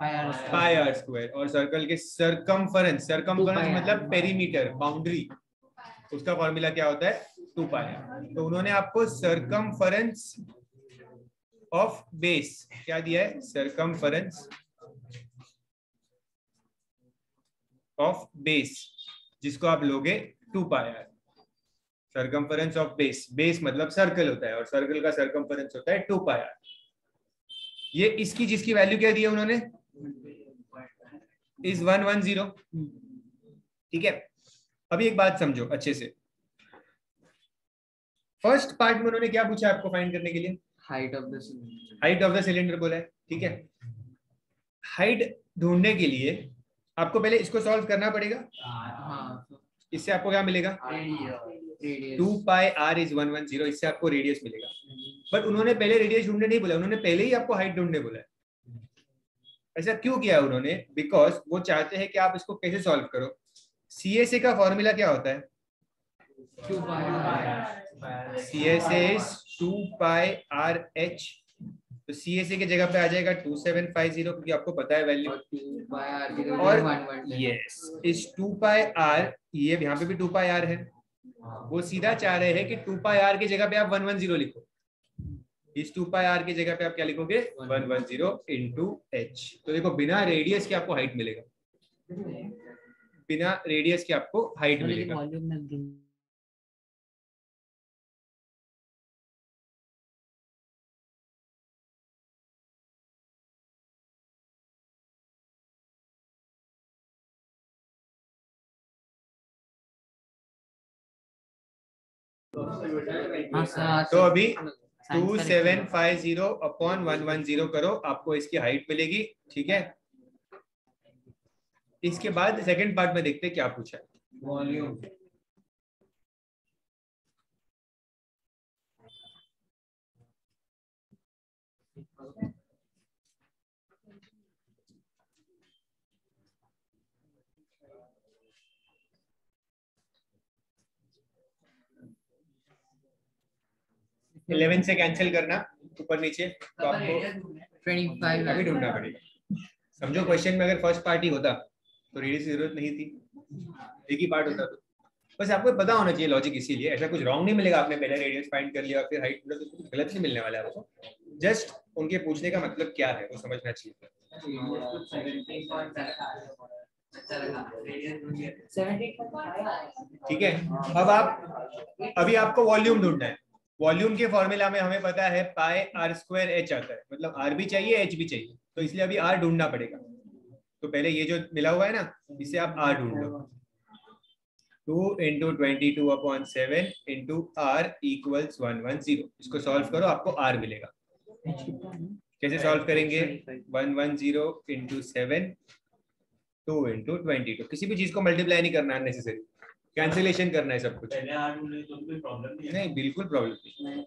पाई आर स्क्वायर और सर्कल के सरकमफरेंस सरकमफरेंस मतलब पेरीमीटर बाउंड्री उसका फॉर्मूला क्या होता है? टू पाई तो उन्होंने आपको सरकमफरेंस ऑफ़ बेस क्या दिया है? सरकमफरेंस ऑफ़ बेस जिसको आप लोगे two pi r circumference of base base मतलब सर्कल होता है और सर्कल का सरकमफरेंस होता है टू पाई ये इसकी जिसकी वैल्यू क्या दी है उन्होंने? इज़ वन वन ज़ीरो ठीक है? अभी एक बात समझो अच्छे से। फ़र्स्ट पार्ट में उन्होंने क्या पूछा आपको फाइंड करने के लिए? Height of the height of the cylinder बोला है। ठीक है? हाइट ढूँढने के लिए आपको पहले इसको सॉल्व करना पड़ेगा। हाँ इससे आपको क्या मिलेगा? Two pi r is one one zero इससे आपको रेडियस मिलेगा। बट उन्होंने पहले रेडियस ढूँढने नहीं बोला उन्होंने पहले ही आपको हाइट ढूँढने बोला है। ऐसा क्यों किया उन्होंने? बिकॉज़ वो चाहते हैं कि आप इसको कैसे सॉल्व करो? सी एस ए का फॉर्मूला क्या होता है? C S A is two pi r h तो सी एस ए की जगह पे आ जाएगा टू सेवन फाइव ज़ीरो क्योंकि आपको पता है वैल्यू और यस इस टू पाई आर ये यहाँ पे भी टू पाई आर है। वो सीधा चाह रहे हैं कि टू पाई आर की जगह पे आप वन वन ज़ीरो लिखो। इस टू पाई आर की जगह पे आप क्या लिखोगे? One one zero into h तो देखो बिना रेडियस के आपको हाइट मिलेगा। बिना रेडियस के आपको हाइट मिलेगा। तो अभी two seven five zero upon one one zero करो आपको इसकी हाइट मिलेगी ठीक है? इसके बाद सेकंड पार्ट में देखते हैं क्या पूछा है। वॉल्यूम इलेवन से कैंसिल करना ऊपर नीचे तो आपको अभी ढूंढना पड़ेगा। समझो क्वेश्चन में अगर फ़र्स्ट पार्ट ही होता तो रेडियस की ज़रूरत नहीं थी। एक ही पार्ट होता तो। बस आपको पता होना चाहिए लॉजिक इसीलिए ऐसा कुछ रॉन्ग नहीं मिलेगा आपने पहले रेडियस फाइंड कर लिया फिर हाइट तो कुछ गलत नहीं मिलने वाला है आपको। जस्ट उनके पूछने का मतलब क्या है वो समझना चाहिए। ठीक है? अब आप अभी आपको वॉल्यूम ढूंढना है। वॉल्यूम के फॉर्मूला में हमें पता है पाई आर स्क्वायर एच आता है। मतलब आर भी चाहिए, एच भी चाहिए। तो इसलिए अभी आर ढूंढना पड़ेगा। तो पहले ये जो मिला हुआ है ना, इसे आप आर ढूंढ लो। Two into twenty two upon seven into r equals one one zero इसको सॉल्व करो, आपको आर मिलेगा। कैसे सॉल्व करेंगे? One one zero into seven two into twenty two किसी भी चीज़ को मल्टीप्लाई नहीं करना नेसेसरी कैंसिलेशन करना है सब कुछ। पहले तो प्रॉब्लम नहीं नहीं बिल्कुल प्रॉब्लम नहीं।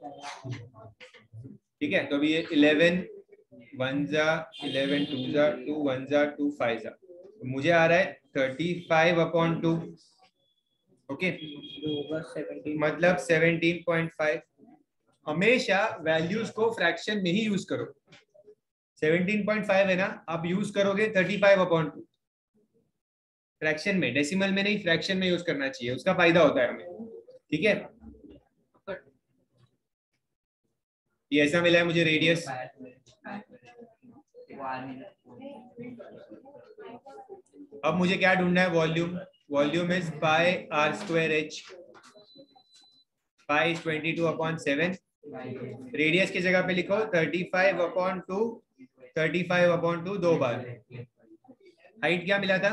ठीक है तो अभी ये इलेवन वन जा इलेवन टू जा टू वन जा टू फाइव जा। तो मुझे आ रहा है thirty five upon two okay मतलब सेवनटीन पॉइंट फाइव हमेशा वैल्यूज़ को फ्रैक्शन में ही यूज़ करो। 17.5 है ना आप यूज़ करोगे 35 अपॉन टू फ्रैक्शन में डेसिमल में नहीं फ्रैक्शन में यूज़ करना चाहिए, उसका फ़ायदा होता है हमें, ठीक है? ये ऐसा मिला है मुझे रेडियस अब मुझे क्या ढूंढना है? Volume volume is pi r square h pi twenty two upon seven radius की जगह पे लिखो thirty five upon two thirty five upon two दो बार। हाइट क्या मिला था?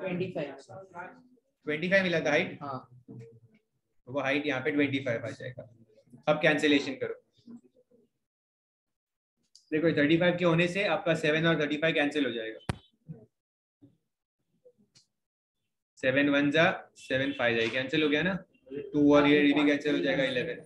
ट्वेंटी फाइव मिला था हाइट हाँ। वो हाइट यहाँ पे ट्वेंटी फाइव आ जाएगा। अब कैंसिलेशन करो। देखो थर्टी फाइव के होने से आपका सेवन और थर्टी फाइव कैंसिल हो जाएगा। सेवन वन जा सेवन फाइव जाएगी कैंसिल हो गया ना? टू और ये भी कैंसिल हो जाएगा इलेवन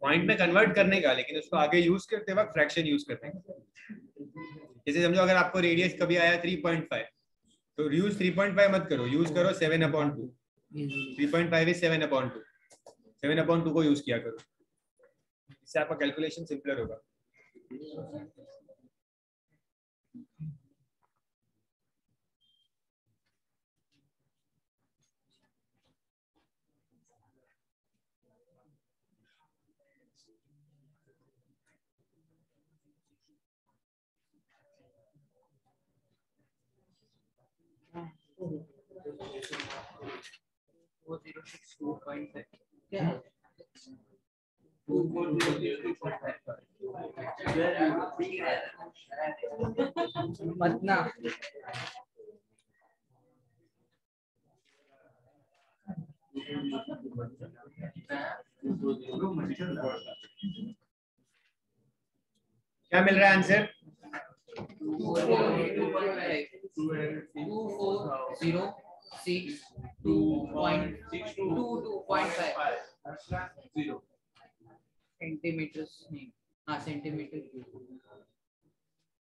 पॉइंट में कन्वर्ट करने का, लेकिन उसको आगे यूज़ करते वक्त फ्रैक्शन यूज़ करने का जैसे समझो, अगर आपको रेडियस कभी आया 3.5 तो यूज़ 3.5 मत करो यूज़ करो 7 upon two three point five is seven upon two seven upon two को यूज़ किया करो। इससे आपका कैलकुलेशन सिंपलर होगा। पटना। क्या मिल रहा है आंसर? सेंटीमीटर हाँ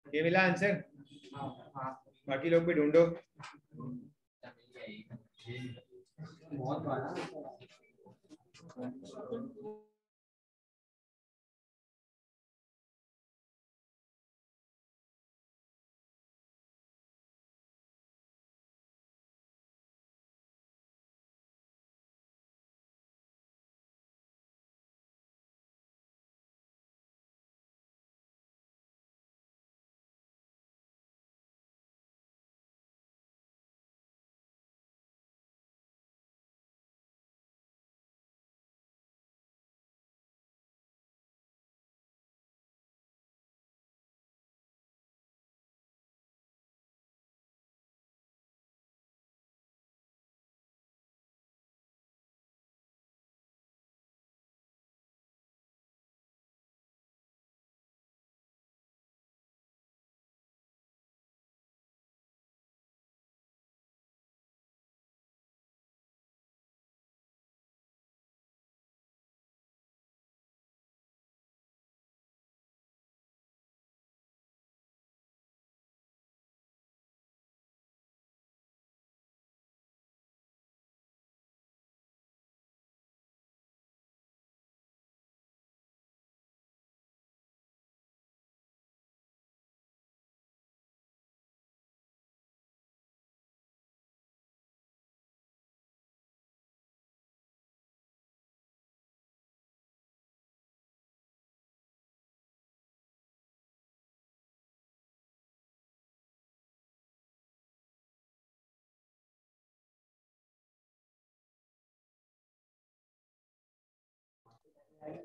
ये मिला आंसर बाकी लोग भी ढूंढो।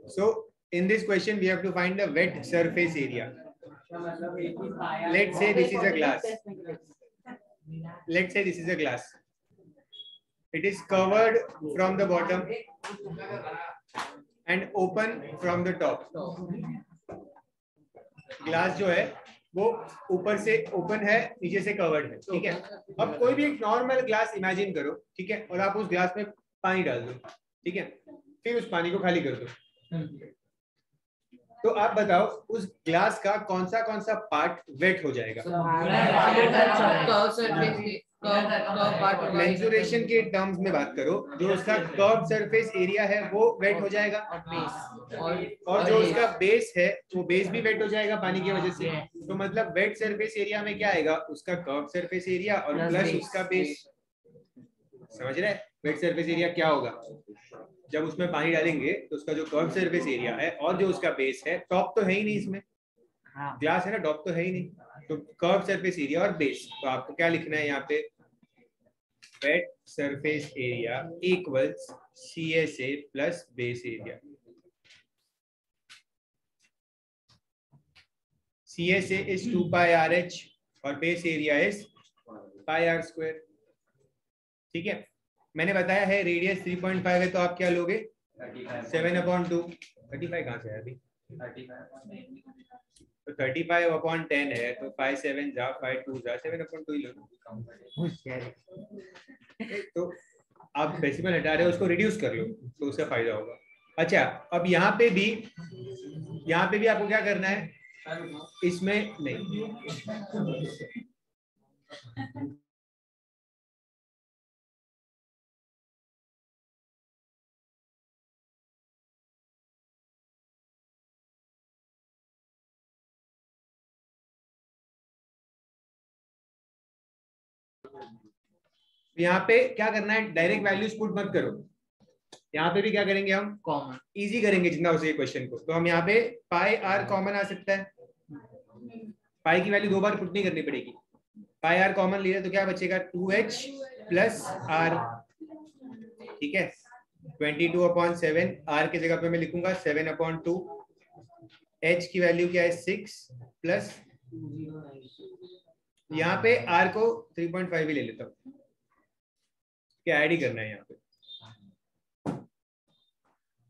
So in this question, we have to find the wet surface area. Let's say this is a glass. Let's say this is a glass. It is covered from the bottom and open from the top. Glass जो है वो ऊपर से open है नीचे से covered है ठीक है अब कोई भी एक नॉर्मल ग्लास इमेजिन करो ठीक है और आप उस ग्लास में पानी डाल दो ठीक है फिर उस पानी को खाली कर दो तो आप बताओ उस ग्लास का कौन सा कौन सा पार्ट वेट हो जाएगा। मेंसुरेशन के टर्म्स में बात करो जो उसका कर्व सरफेस एरिया है वो वेट हो जाएगा। और बेस और और जो उसका बेस है वो बेस भी वेट हो जाएगा पानी की वजह से। तो मतलब वेट सरफेस एरिया में क्या आएगा? उसका कर्व सरफेस एरिया और प्लस उसका बेस समझ रहे वेट सरफेस एरिया क्या होगा? जब उसमें पानी डालेंगे तो उसका जो कर्व सरफेस एरिया है और जो उसका बेस है टॉप तो है ही नहीं इसमें। हाँ। ग्लास है ना टॉप तो है ही नहीं। तो कर्व सरफेस एरिया और बेस तो आपको क्या लिखना है यहाँ पे? Wet surface area equals C S A plus base area C S A is two pi r h और base area is pi r square ठीक है? मैंने बताया है रेडियस 3.5 है तो आप क्या लोगे? Seven upon two thirty five कहाँ से है अभी? तो थर्टी फाइव अपॉन टेन है तो फाइव सेवन जा फाइव टू जा सेवन अपॉन टू ही लो तो आप डेसिमल हटा रहे हो, उसको रिड्यूस कर लो तो उससे फ़ायदा होगा। अच्छा अब यहाँ पे भी, यहाँ पे भी आपको क्या करना है? इसमें नहीं। यहाँ पे क्या करना है? डायरेक्ट वैल्यूज़ पुट मत करो। यहाँ पे भी क्या करेंगे हम? कॉमन इजी करेंगे जितना हो सके क्वेश्चन को। तो हम यहाँ पे पाई आर कॉमन आ सकता है। पाई की वैल्यू दो बार पुट नहीं करनी पड़ेगी। पाई आर कॉमन ले रहे तो क्या बचेगा? टू एच प्लस आर ठीक है? Twenty two upon seven r की जगह पे मैं लिखूँगा सेवन अपॉन टू एच की वैल्यू क्या है? सिक्स प्लस यहाँ पे आर को थ्री पॉइंट फाइव ही ले लेता हूँ। क्या ऐड ही करना है यहाँ पे?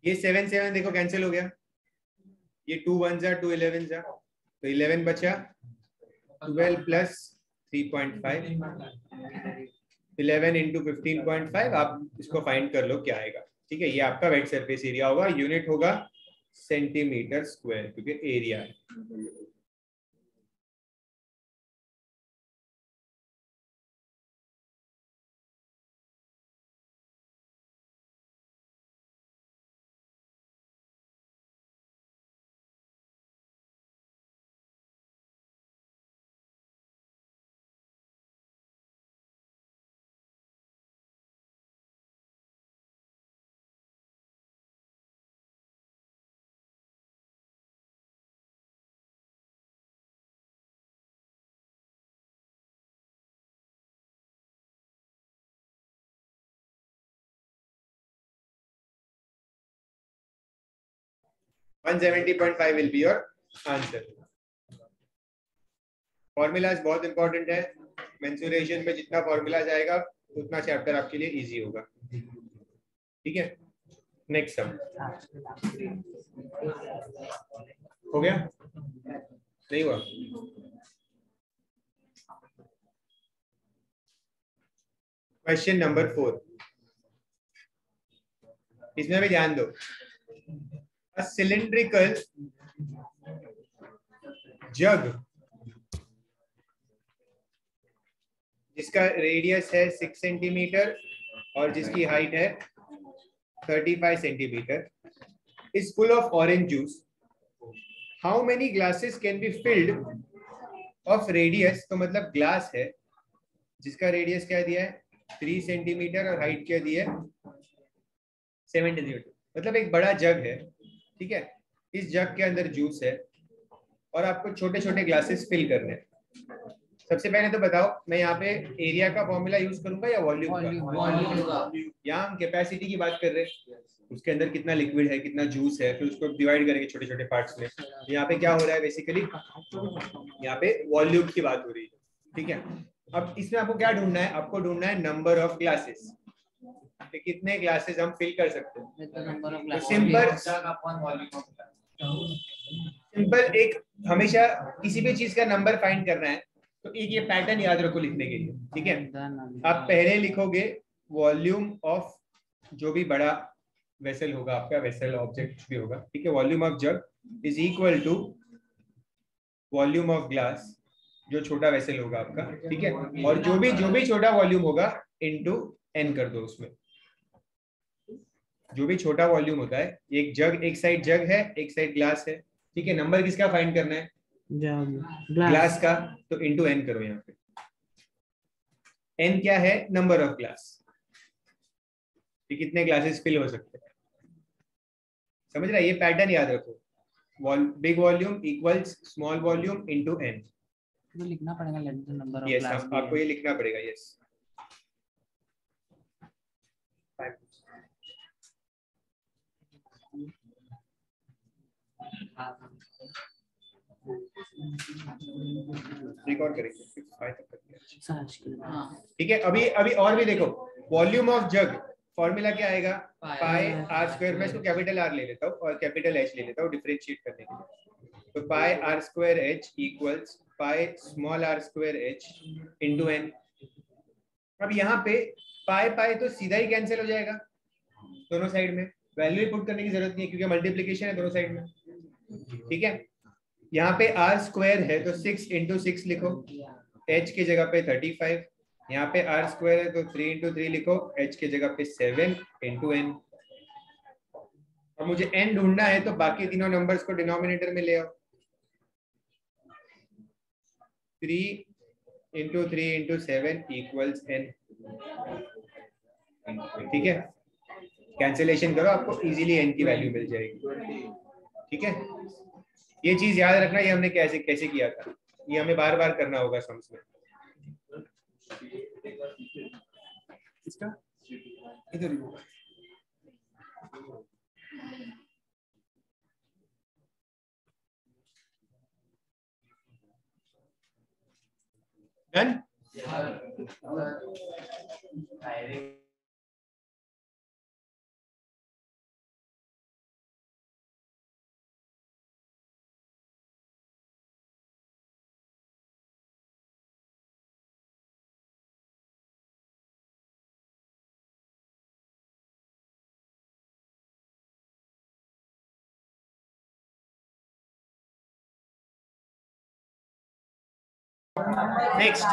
ये सेवन सेवन देखो कैंसिल हो गया। ये टू वन जा टू इलेवन जा तो इलेवन बचा। Twelve plus three point five eleven into fifteen point five आप इसको फाइंड कर लो, क्या आएगा। ठीक है, ये आपका वेट सरफेस एरिया होगा। यूनिट होगा सेंटीमीटर स्क्वायर क्योंकि एरिया है। One seventy point five will be your answer formulas बहुत इंपॉर्टेंट है। मेंसुरेशन में जितना फॉर्मूला जाएगा, उतना चैप्टर आपके लिए इजी होगा। ठीक है? नेक्स्ट सम हो गया? नहीं हुआ? क्वेश्चन नंबर फोर इसमें भी ध्यान दो। A cylindrical jug, जिसका रेडियस है सिक्स सेंटीमीटर और जिसकी हाइट है thirty five centimetre is full of orange juice how many glasses can be filled of radius तो मतलब ग्लास है, जिसका रेडियस क्या दिया है? थ्री सेंटीमीटर और हाइट क्या दी है? सेवन सेंटीमीटर मतलब एक बड़ा जग है। ठीक है? इस जग के अंदर जूस है और आपको छोटे छोटे ग्लासेस फिल करने हैं। सबसे पहले तो बताओ मैं यहाँ पे एरिया का फॉर्मूला यूज़ करूँगा या वॉल्यूम का? यहाँ हम कैपेसिटी की बात कर रहे हैं। उसके अंदर कितना लिक्विड है कितना जूस है फिर उसको डिवाइड करेंगे छोटे छोटे पार्ट्स में। यहाँ पे क्या हो रहा है बेसिकली यहाँ पे वॉल्यूम की बात हो रही है। ठीक है? अब इसमें आपको क्या ढूंढना है? आपको ढूंढना है नंबर ऑफ़ ग्लासेस कि कितने ग्लासेस हम फिल कर सकते हैं? तो सिंपल सिंपल एक हमेशा किसी भी चीज़ का नंबर फाइंड करना है तो एक ये पैटर्न याद रखो लिखने के लिए ठीक है? आप पहले लिखोगे वॉल्यूम ऑफ़ जो भी बड़ा वेसल होगा आपका वेसल ऑब्जेक्ट भी होगा ठीक है? Volume of jug is equal to volume of glass जो छोटा वेसल होगा आपका ठीक है? और जो भी जो भी छोटा वॉल्यूम होगा इनटू एन कर दो उसमें। जो भी छोटा वॉल्यूम होता है एक जग एक साइड जग है एक साइड ग्लास है। ठीक है नंबर किसका फाइंड करना है? ग्लास का तो इंटू एन करो यहाँ पे। एन क्या है? नंबर ऑफ़ ग्लास कि कितने ग्लासेस फिल हो सकते हैं? समझ रहा है? ये पैटर्न याद रखो। Big volume equals small volume into n तो लिखना पड़ेगा नंबर ऑफ़ क्लास आपको ये लिखना पड़ेगा यस रिकॉर्ड करेंगे। हाँ। ठीक है अभी अभी और भी देखो वॉल्यूम ऑफ़ जग फॉर्मूला क्या आएगा. पाई आर स्क्वायर में इसको कैपिटल आर ले लेता हूँ और कैपिटल एच ले लेता हूँ डिफरेंशिएट करने के लिए। तो pi r square h equals pi small r square h into n अब यहाँ पे पाई पाई तो सीधा ही कैंसिल हो जाएगा दोनों साइड में। वैल्यू ही पुट करने की ज़रूरत नहीं है क्योंकि मल्टीप्लीकेशन है दोनों साइड में। ठीक है? यहाँ पे आर स्क्वायर है तो सिक्स इंटू सिक्स लिखो। एच की जगह पे थर्टी फाइव यहाँ पे आर स्क्वायर है तो थ्री इंटू थ्री लिखो। एच की जगह पे सेवन इंटू एन और मुझे एन ढूंढना है तो बाकी तीनों नंबर्स को डिनोमिनेटर में ले आओ। Three into three into seven equals n ठीक है? कैंसिलेशन करो, आपको इजीली एन की वैल्यू मिल जाएगी। ठीक है? ये चीज़ याद रखना, ये हमने कैसे कैसे किया था? ये हमें बार बार करना होगा सम्स में। इसका? इधर ही। होगा done Next.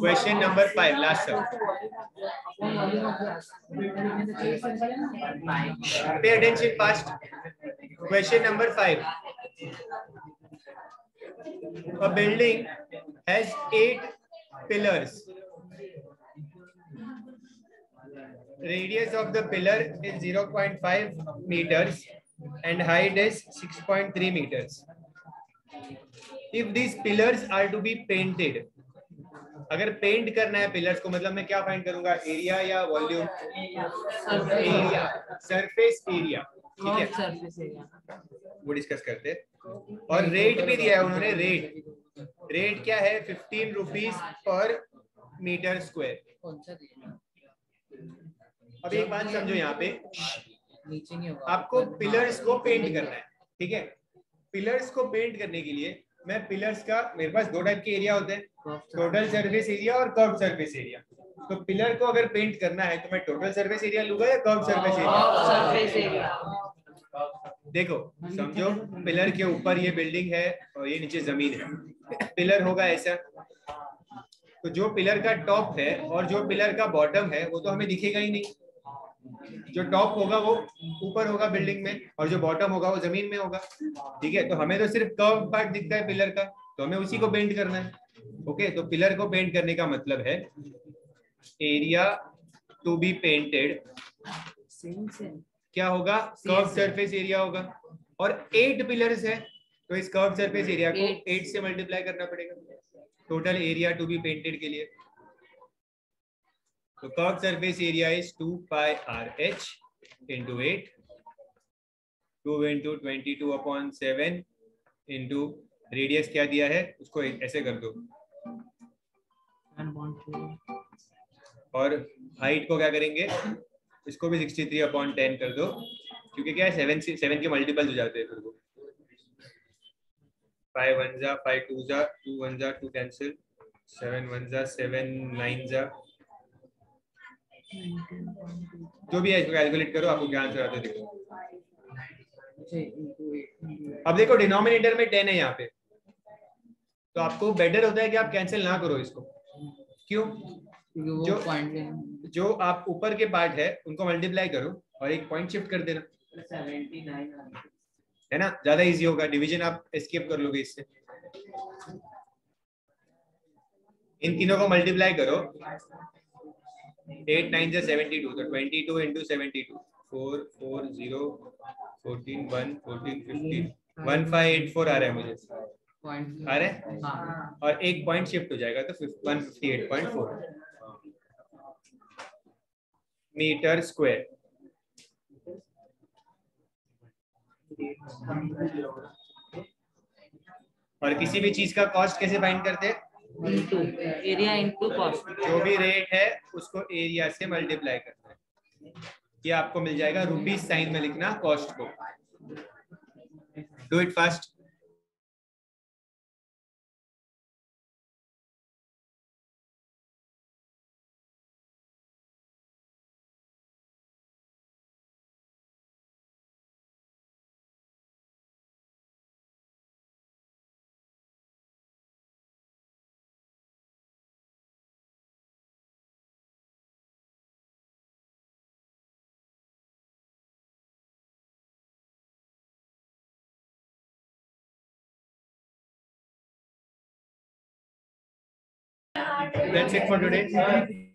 Question number five, last sir. Pay attention fast. Question number five. A building has eight pillars. Radius of the pillar is 0.5 meters and height is 6.3 meters. If these pillars are to be painted अगर paint करना है pillars को मतलब मैं क्या find करूँगा? Area या volume area surface area ठीक है? सरफेस एरिया वो डिस्कस करते हैं। और रेट भी दिया है उन्होंने रेट रेट क्या है? Fifteen rupees per metre square कौन अब एक बात समझो यहाँ पे। नीचे नहीं होगा आपको पिलर्स को पेंट करना है ठीक है? पिलर्स को पेंट करने के लिए मैं पिलर्स का मेरे पास दो टाइप के एरिया होते हैं टोटल सरफेस एरिया और कर्व सरफेस एरिया तो पिलर को अगर पेंट करना है तो मैं टोटल सरफेस एरिया लूँगा या curve surface area surface area देखो समझो पिलर के ऊपर ये बिल्डिंग है और ये नीचे ज़मीन है। पिलर होगा ऐसा। तो जो पिलर का टॉप है और जो पिलर का बॉटम है वो तो हमें दिखेगा ही नहीं। जो टॉप होगा वो ऊपर होगा बिल्डिंग में और जो बॉटम होगा वो ज़मीन में होगा। ठीक है? तो हमें तो सिर्फ़ कर्व पार्ट दिखता है पिलर का तो हमें उसी को पेंट करना है। ओके तो पिलर को पेंट करने का मतलब है एरिया टू बी पेंटेड क्या होगा? कर्व सरफेस एरिया होगा। और एट पिलर्स है तो इस कर्व सरफेस एरिया को एट से मल्टीप्लाई करना पड़ेगा। Total area to be painted के लिए। तो curve surface area is 2 pi r h into eight two into twenty two upon seven into radius क्या दिया है? उसको ऐसे कर दो। और हाइट को क्या करेंगे? इसको भी 63 अपॉन टेन कर दो क्योंकि क्या है सेवन से सेवन के मल्टीपल हो जाते हैं फिर वो। फाइव वन जा फाइव टू जा टू वन जा टू कैंसिल सेवन वन जा सेवन नाइन जा। जो भी है इसको कैलकुलेट करो आपको क्या आंसर आता है देखो अब देखो डिनोमिनेटर में टेन है यहाँ पे। तो आपको बेटर होता है कि आप कैंसिल ना करो इसको। क्यों? जो- पॉइंट जो आप ऊपर के पार्ट है उनको मल्टीप्लाई करो और एक पॉइंट शिफ्ट कर देना। है ना? ज़्यादा इजी होगा। डिवीज़न आप एस्केप कर लोगे इससे। इन तीनों को मल्टीप्लाई करो। एट नाइन से सेवेंटी टू तो twenty two into seventy two four four zero fourteen one fourteen fifteen one five eight four आ रहा है मुझे। आ रहा है? हाँ। और एक पॉइंट शिफ्ट हो जाएगा तो one fifty eight point four metre square और किसी भी चीज़ का कॉस्ट कैसे फाइंड करते हैं? एरिया इंटू कॉस्ट जो भी रेट है, उसको एरिया से मल्टीप्लाई करना है। ये आपको मिल जाएगा रूपीज साइन में लिखना कॉस्ट को do it fast That's it for today. Uh,